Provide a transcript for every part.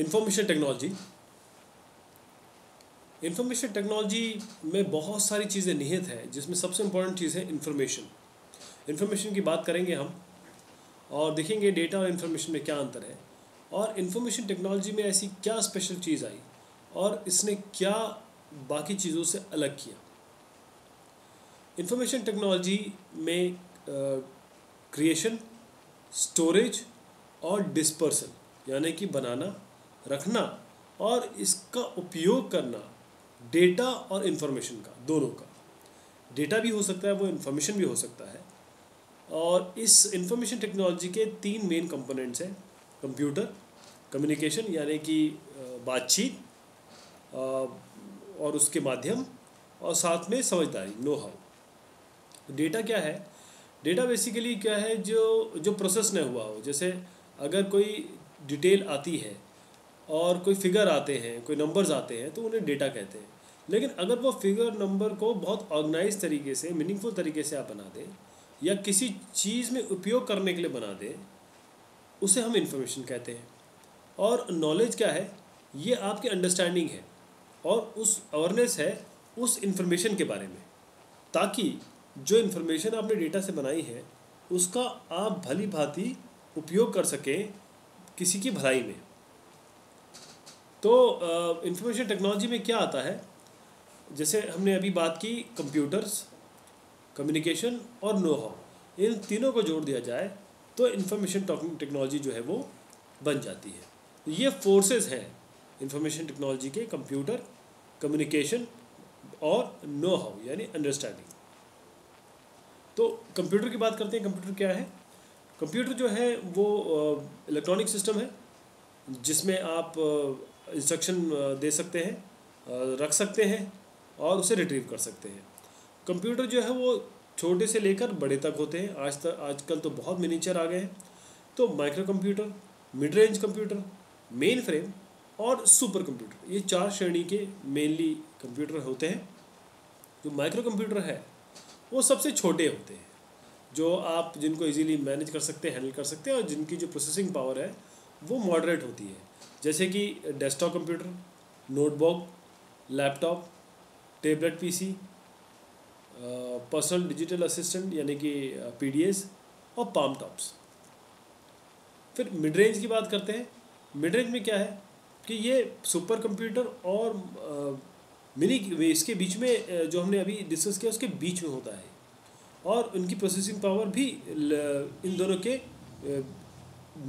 Information technology information technology में बहुत सारी चीज़ें निहित है, जिसमें सबसे इम्पोर्टेंट चीज़ है इंफॉर्मेशन इंफॉर्मेशन की बात करेंगे हम, और देखेंगे डेटा और इन्फॉर्मेशन में क्या अंतर है। और इन्फॉर्मेशन टेक्नोलॉजी में ऐसी क्या स्पेशल चीज़ आई, और इसने क्या बाकी चीज़ों से अलग किया। इंफॉर्मेशन टेक्नोलॉजी में क्रिएशन स्टोरेज और डिस्पर्सन यानी कि बनाना रखना और इसका उपयोग करना डेटा और इन्फॉर्मेशन का, दोनों का। डेटा भी हो सकता है, वो इन्फॉर्मेशन भी हो सकता है। और इस इंफॉर्मेशन टेक्नोलॉजी के तीन मेन कंपोनेंट्स हैं कंप्यूटर कम्युनिकेशन यानी कि बातचीत और उसके माध्यम, और साथ में समझदारी नो हाउ डेटा क्या है? डेटा बेसिकली क्या है, जो जो प्रोसेस न हुआ हो। जैसे अगर कोई डिटेल आती है और कोई फिगर आते हैं, कोई नंबर्स आते हैं तो उन्हें डेटा कहते हैं। लेकिन अगर वो फिगर नंबर को बहुत ऑर्गेनाइज तरीके से मीनिंगफुल तरीके से आप बना दें, या किसी चीज़ में उपयोग करने के लिए बना दें, उसे हम इंफॉर्मेशन कहते हैं। और नॉलेज क्या है? ये आपकी अंडरस्टैंडिंग है और उस अवेयरनेस है उस इंफॉर्मेशन के बारे में। ताकि जो इन्फॉर्मेशन आपने डेटा से बनाई है, उसका आप भली भांति उपयोग कर सकें किसी की भलाई में। तो इंफॉर्मेशन टेक्नोलॉजी में क्या आता है? जैसे हमने अभी बात की कंप्यूटर्स कम्युनिकेशन और नो हाउ इन तीनों को जोड़ दिया जाए तो इंफॉर्मेशन टेक्नोलॉजी जो है वो बन जाती है। ये फोर्सेस हैं इंफॉर्मेशन टेक्नोलॉजी के कंप्यूटर कम्युनिकेशन और नो हाउ यानी अंडरस्टैंडिंग तो कंप्यूटर की बात करते हैं कंप्यूटर क्या है? कंप्यूटर जो है वो इलेक्ट्रॉनिक सिस्टम है, जिसमें आप इंस्ट्रक्शन दे सकते हैं रख सकते हैं और उसे रिट्रीव कर सकते हैं। कंप्यूटर जो है वो छोटे से लेकर बड़े तक होते हैं। आज तक आजकल तो बहुत मिनीचर आ गए हैं। तो microcomputer mid range computer mainframe और सुपर कंप्यूटर ये चार श्रेणी के मेनली कंप्यूटर होते हैं। जो माइक्रो कंप्यूटर है, वो सबसे छोटे होते हैं। जो आप, जिनको इजीली मैनेज कर सकते हैं हैंडल कर सकते हैं और जिनकी जो प्रोसेसिंग पावर है वो मॉडरेट होती है। जैसे कि desktop computer notebook laptop tablet PC personal digital assistant यानी कि पीडीएस और पाम टॉप्स फिर मिड रेंज की बात करते हैं। मिड रेंज में क्या है कि ये सुपर कंप्यूटर और मिनी इसके बीच में जो हमने अभी डिस्कस किया उसके बीच में होता है। और उनकी प्रोसेसिंग पावर भी इन दोनों के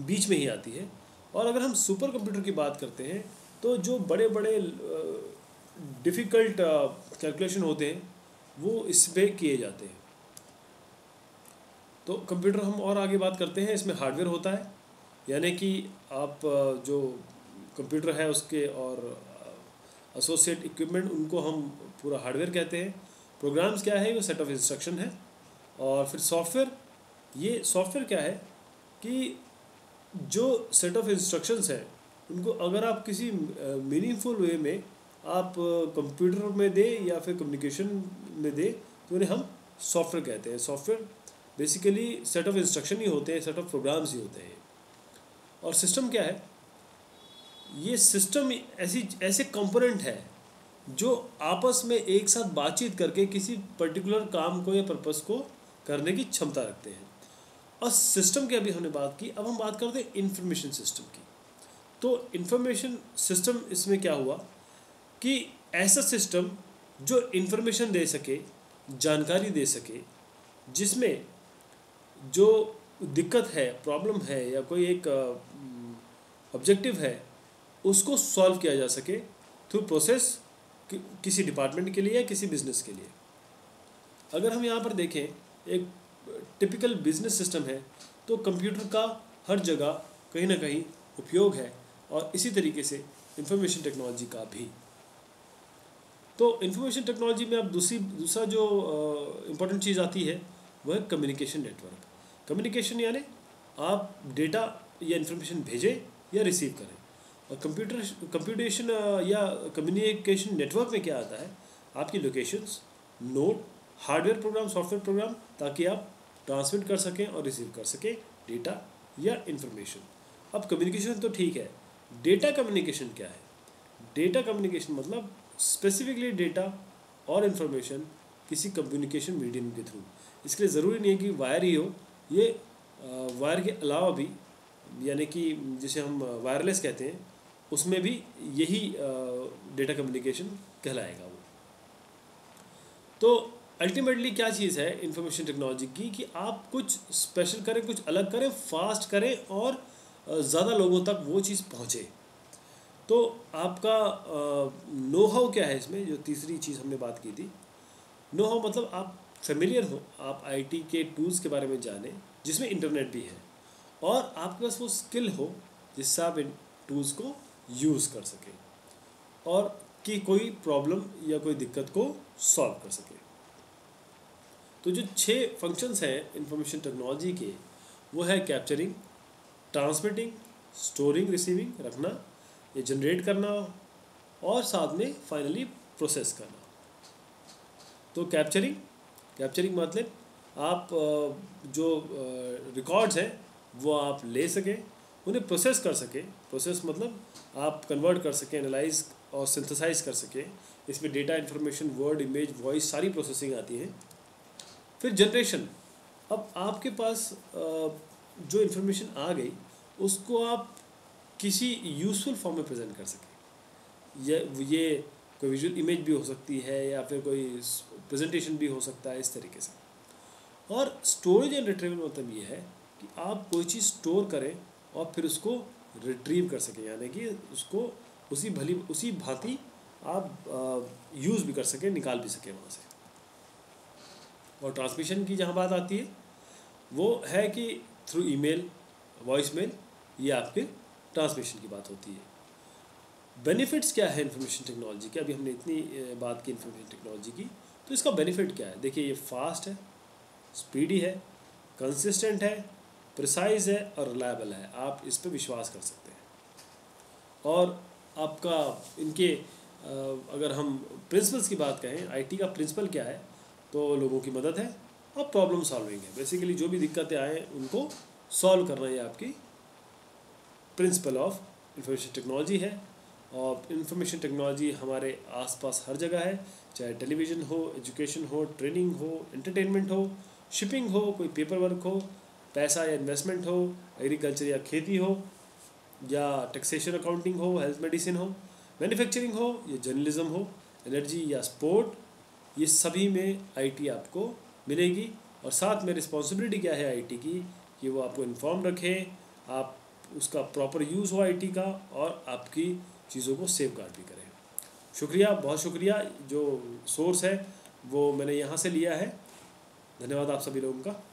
बीच में ही आती है। और अगर हम सुपर कंप्यूटर की बात करते हैं तो जो बड़े बड़े डिफ़िकल्ट कैलकुलेशन होते हैं, वो इस पर किए जाते हैं। तो कंप्यूटर हम और आगे बात करते हैं, इसमें हार्डवेयर होता है, यानी कि आप जो कंप्यूटर है उसके और एसोसिएट इक्विपमेंट उनको हम पूरा हार्डवेयर कहते हैं। प्रोग्राम्स क्या है? वो सेट ऑफ़ इंस्ट्रक्शन है। और फिर सॉफ्टवेयर ये सॉफ्टवेयर क्या है कि जो सेट ऑफ़ इंस्ट्रक्शंस है, उनको अगर आप किसी मीनिंगफुल वे में आप कंप्यूटर में दे या फिर कम्युनिकेशन में दे तो उन्हें हम सॉफ्टवेयर कहते हैं। Software basically set of instruction ही होते हैं सेट ऑफ़ प्रोग्राम्स ही होते हैं। और सिस्टम क्या है? ये सिस्टम ऐसी, ऐसे कंपोनेंट है जो आपस में एक साथ बातचीत करके किसी पर्टिकुलर काम को या पर्पस को करने की क्षमता रखते हैं। और सिस्टम की अभी हमने बात की अब हम बात करते हैं इंफॉर्मेशन सिस्टम की। तो इंफॉर्मेशन सिस्टम इसमें क्या हुआ कि ऐसा सिस्टम जो इन्फॉर्मेशन दे सके जानकारी दे सके जिसमें जो दिक्कत है प्रॉब्लम है या कोई एक ऑब्जेक्टिव है उसको सॉल्व किया जा सके थ्रू प्रोसेस कि, किसी डिपार्टमेंट के लिए या किसी बिज़नेस के लिए। अगर हम यहाँ पर देखें एक टिपिकल बिज़नेस सिस्टम है तो कंप्यूटर का हर जगह कहीं ना कहीं उपयोग है और इसी तरीके से इंफॉर्मेशन टेक्नोलॉजी का भी। तो इंफॉर्मेशन टेक्नोलॉजी में अब दूसरी, दूसरा जो इम्पोर्टेंट चीज़ आती है वह है कम्युनिकेशन नेटवर्क कम्युनिकेशन यानी आप डेटा या इन्फॉर्मेशन भेजें या रिसीव करें। और कंप्यूटर कंप्यूटेशन या कम्युनिकेशन नेटवर्क में क्या आता है? आपकी locations note hardware program, software program, ताकि आप ट्रांसमिट कर सकें और रिसीव कर सकें डेटा या इन्फॉर्मेशन अब कम्युनिकेशन तो ठीक है। डेटा कम्युनिकेशन क्या है? डेटा कम्युनिकेशन मतलब स्पेसिफिकली डेटा और इन्फॉर्मेशन किसी कम्युनिकेशन मीडियम के थ्रू इसके लिए ज़रूरी नहीं है कि वायर ही हो। ये वायर के अलावा भी, यानी कि जिसे हम वायरलेस कहते हैं, उसमें भी यही डेटा कम्युनिकेशन कहलाएगा वो। तो अल्टीमेटली क्या चीज़ है इंफॉर्मेशन टेक्नोलॉजी की कि आप कुछ स्पेशल करें, कुछ अलग करें फास्ट करें और ज़्यादा लोगों तक वो चीज़ पहुँचे। तो आपका नो हाउ क्या है इसमें? जो तीसरी चीज़ हमने बात की थी। नो हाउ मतलब आप फेमिलियर हो, आप आईटी के टूल्स के बारे में जाने, जिसमें इंटरनेट भी है। और आपके पास वो स्किल हो, जिससे आप इन टूल्स को यूज़ कर सकें। और कि कोई प्रॉब्लम या कोई दिक्कत को सॉल्व कर सके। तो जो छः फ़ंक्शंस हैं इंफॉर्मेशन टेक्नोलॉजी के, वो है कैप्चरिंग ट्रांसमिटिंग स्टोरिंग रिसीविंग रखना, ये जनरेट करना और साथ में फाइनली प्रोसेस करना। तो कैप्चरिंग कैप्चरिंग मतलब आप जो रिकॉर्ड्स हैं, वो आप ले सकें, उन्हें प्रोसेस कर सकें। प्रोसेस मतलब आप कन्वर्ट कर सकें एनालाइज और सिंथेसाइज कर सकें। इसमें data information word image voice सारी प्रोसेसिंग आती है। फिर जनरेशन अब आपके पास जो इन्फॉर्मेशन आ गई, उसको आप किसी यूज़फुल फॉर्म में प्रेजेंट कर सकें। ये ये कोई विजुअल इमेज भी हो सकती है, या फिर कोई प्रेजेंटेशन भी हो सकता है, इस तरीके से। और स्टोरेज एंड रिट्रीवल मतलब ये है कि आप कोई चीज़ स्टोर करें और फिर उसको रिट्रीव कर सकें। यानी कि उसको, उसी भली, उसी भांति आप यूज़ भी कर सकें, निकाल भी सकें वहाँ से। और ट्रांसमिशन की जहाँ बात आती है, वो है कि थ्रू ईमेल वॉइस मेल ये आपके ट्रांसमिशन की बात होती है। बेनिफिट्स क्या है इन्फॉर्मेशन टेक्नोलॉजी के? अभी हमने इतनी बात की इन्फॉर्मेशन टेक्नोलॉजी की तो इसका बेनिफिट क्या है? देखिए, ये फास्ट है स्पीडी है कंसिस्टेंट है प्रिसाइज है और रिलायबल है। आप इस पर विश्वास कर सकते हैं। और आपका, इनके अगर हम प्रिंसिपल्स की बात कहें आईटी का प्रिंसिपल क्या है? तो लोगों की मदद है। और प्रॉब्लम सॉल्विंग है। बेसिकली जो भी दिक्कतें आए, उनको सॉल्व करना ये आपकी प्रिंसिपल ऑफ़ इंफॉर्मेशन टेक्नोलॉजी है। और इंफॉर्मेशन टेक्नोलॉजी हमारे आसपास हर जगह है। चाहे टेलीविज़न हो एजुकेशन हो ट्रेनिंग हो एंटरटेनमेंट हो शिपिंग हो, कोई पेपर वर्क हो, पैसा या इन्वेस्टमेंट हो एग्रीकल्चर या खेती हो, या टैक्सेशन अकाउंटिंग हो हेल्थ मेडिसिन हो मैन्युफैक्चरिंग हो, या जर्नलिज्म हो एनर्जी या स्पोर्ट ये सभी में आईटी आपको मिलेगी और साथ में रिस्पॉन्सिबिलिटी क्या है आईटी की, कि वो आपको इन्फॉर्म रखे, आप उसका प्रॉपर यूज़ हो आईटी का और आपकी चीज़ों को सेव गार्ड भी करें। शुक्रिया, बहुत शुक्रिया, जो सोर्स है, वो मैंने यहाँ से लिया है। धन्यवाद आप सभी लोगों का।